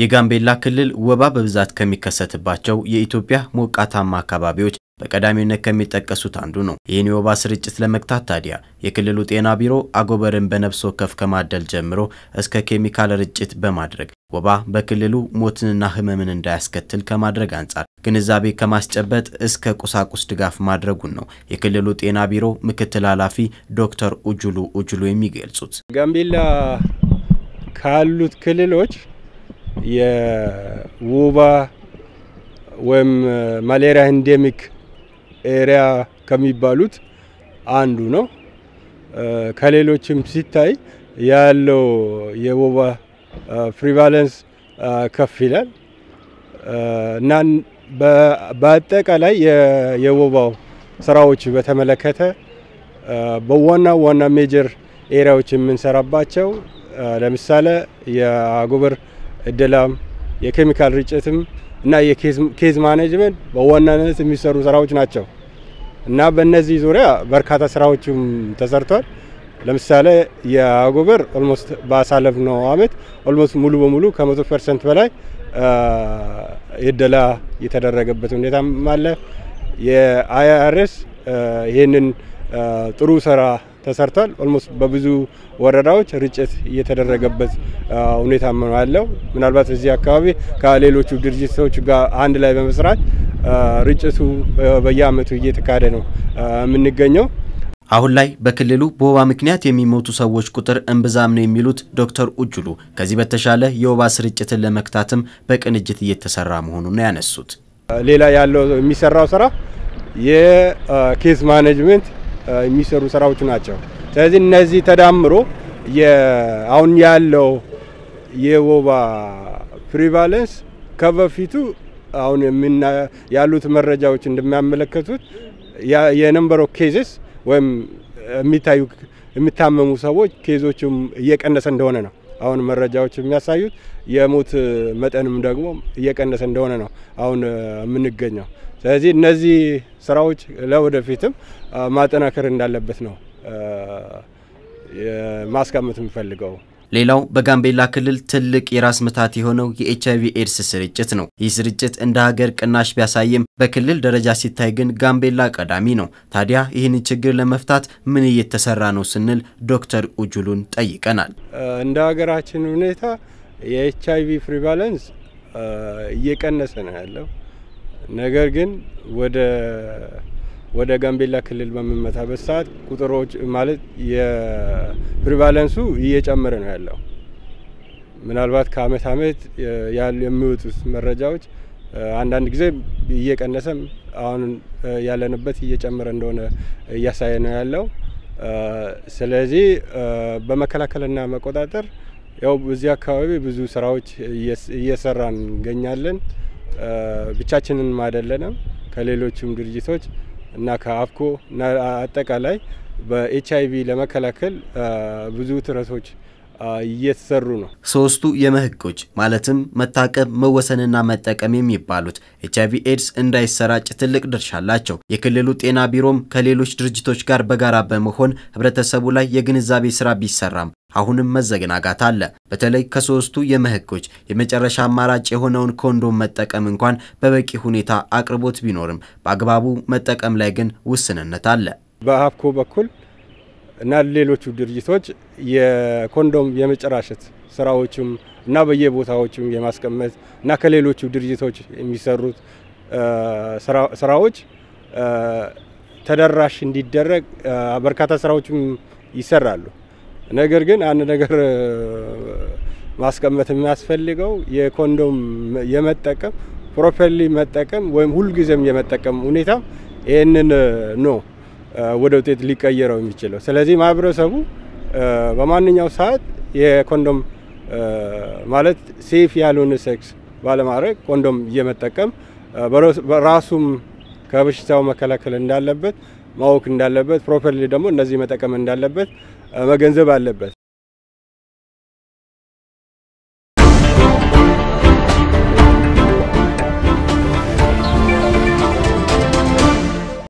የጋምቤላ ክልል ወባ በብዛት ከሚከሰትባቸው የኢትዮጵያ ሞቃታማ አካባቢዎች በቀዳሚነት ከሚጠቀሱት አንዱ ነው። ይህን የወባ ስርጭት ለመግታት ታዲያ የክልሉ ጤና ቢሮ አጎበርን በነፍስ ወከፍ ከማደል ጀምሮ እስከ ኬሚካል ርጭት በማድረግ ወባ በክልሉ ሞትንና ሕመምን እንዳያስከትል ከማድረግ አንጻር ግንዛቤ ከማስጨበጥ እስከ ቁሳቁስ ድጋፍ ማድረጉን ነው የክልሉ ጤና ቢሮ ምክትል ኃላፊ ዶክተር ኡጁሉ ኡጁሉ የሚገልጹት። ጋምቤላ ካሉት ክልሎች የወባ ወይም malaria endemic area ከሚባሉት አንዱ ነው። ከሌሎችም ሲታይ ያለው የወባ prevalence ከፍ ይላል እና በአጠቃላይ የወባው ስራዎች በተመለከተ በዋና ዋና major area ዎች የምንሰራባቸው ለምሳሌ የአጎበር እደላም፣ የኬሚካል ርጭትም እና የ case management በዋናነት የሚሰሩ ስራዎች ናቸው እና በእነዚህ ዙሪያ በርካታ ስራዎችም ተሰርቷል። ለምሳሌ የአጎበር almost ባሳለፍነው አመት almost ሙሉ በሙሉ ከመቶ percent በላይ እደላ የተደረገበት ሁኔታም አለ። የ IRS ይህንን ጥሩ ስራ ተሰርቷል። almost በብዙ ወረዳዎች ርጭት እየተደረገበት ሁኔታ ነው ያለው። ምናልባት እዚህ አካባቢ ከሌሎቹ ድርጅቶች ጋር አንድ ላይ በመስራት ርጭቱ በየአመቱ እየተካሄደ ነው የምንገኘው። አሁን ላይ በክልሉ በወባ ምክንያት የሚሞቱ ሰዎች ቁጥር እምብዛም ነው የሚሉት ዶክተር ኡጁሉ ከዚህ በተሻለ የወባ ስርጭትን ለመግታትም በቅንጅት እየተሰራ መሆኑን ነው ያነሱት። ሌላ ያለው የሚሰራው ስራ የ case management የሚሰሩ ስራዎች ናቸው። ስለዚህ እነዚህ ተዳምሮ አሁን ያለው የወባ prevalence ከበፊቱ አሁን ያሉት መረጃዎች እንደሚያመለከቱት የ number cases ወይም የሚታዩ የሚታመሙ ሰዎች ኬዞቹም እየቀነሰ እንደሆነ ነው አሁን መረጃዎች የሚያሳዩት። የሞት መጠንም ደግሞ እየቀነሰ እንደሆነ ነው አሁን የምንገኘው። ስለዚህ እነዚህ ስራዎች ለወደፊትም ማጠናከር እንዳለበት ነው ማስቀመጥ የምፈልገው። ሌላው በጋምቤላ ክልል ትልቅ የራስ ምታት የሆነው የኤች አይቪ ኤድስ ስርጭት ነው። ይህ ስርጭት እንደ ሀገር ቅናሽ ቢያሳይም በክልል ደረጃ ሲታይ ግን ጋምቤላ ቀዳሚ ነው። ታዲያ ይህንን ችግር ለመፍታት ምን እየተሰራ ነው ስንል ዶክተር ኡጁሉን ጠይቀናል። እንደ ሀገራችን ሁኔታ የኤች አይቪ prevalence እየቀነሰ ነው ያለው። ነገር ግን ወደ ወደ ጋምቤላ ክልል በምንመጣበት ሰዓት ቁጥሮች ማለት የ prevalence ኡ እየጨመረ ነው ያለው። ምናልባት ከአመት አመት የሚወጡት መረጃዎች አንዳንድ ጊዜ እየቀነሰም አሁን ያለንበት እየጨመረ እንደሆነ እያሳየ ነው ያለው። ስለዚህ በመከላከልና መቆጣጠር ያው በዚህ አካባቢ ብዙ ስራዎች እየሰራን እንገኛለን። ብቻችንን አይደለንም ከሌሎችም ድርጅቶች እና ከአፍኮ እና አጠቃላይ በኤች አይቪ ለመከላከል ብዙ ጥረቶች እየተሰሩ ነው። ሶስቱ የመ ህጎች ማለትም መታቀብ፣ መወሰንና መጠቀም የሚባሉት ኤች አይቪ ኤድስ እንዳይሰራጭ ትልቅ ድርሻ አላቸው። የክልሉ ጤና ቢሮም ከሌሎች ድርጅቶች ጋር በጋራ በመሆን ህብረተሰቡ ላይ የግንዛቤ ስራ ቢሰራም አሁንም መዘናጋት አለ። በተለይ ከሶስቱ የመ ህጎች የመጨረሻ አማራጭ የሆነውን ኮንዶም መጠቀም እንኳን በበቂ ሁኔታ አቅርቦት ቢኖርም በአግባቡ መጠቀም ላይ ግን ውስንነት አለ። በአፍኮ በኩል እና ሌሎቹ ድርጅቶች የኮንዶም የማሰራጨት ስራዎችም እና በየቦታዎችም የማስቀመጥ እና ከሌሎቹ ድርጅቶች የሚሰሩት ስራዎች ተደራሽ እንዲደረግ በርካታ ስራዎችም ይሰራሉ። ነገር ግን አንድ ነገር ማስቀመጥ የሚያስፈልገው የኮንዶም የመጠቀም properly መጠቀም ወይም ሁልጊዜም የመጠቀም ሁኔታ ይህንን ነው ወደ ውጤት ሊቀየረው የሚችለው። ስለዚህ ማህበረሰቡ በማንኛው ሰዓት የኮንዶም ማለት safe ያልሆነ ሴክስ ባለማድረግ ኮንዶም በመጠቀም ራሱም ከበሽታው መከላከል እንዳለበት ማወቅ እንዳለበት properly ደግሞ እነዚህ መጠቀም እንዳለበት መገንዘብ አለበት።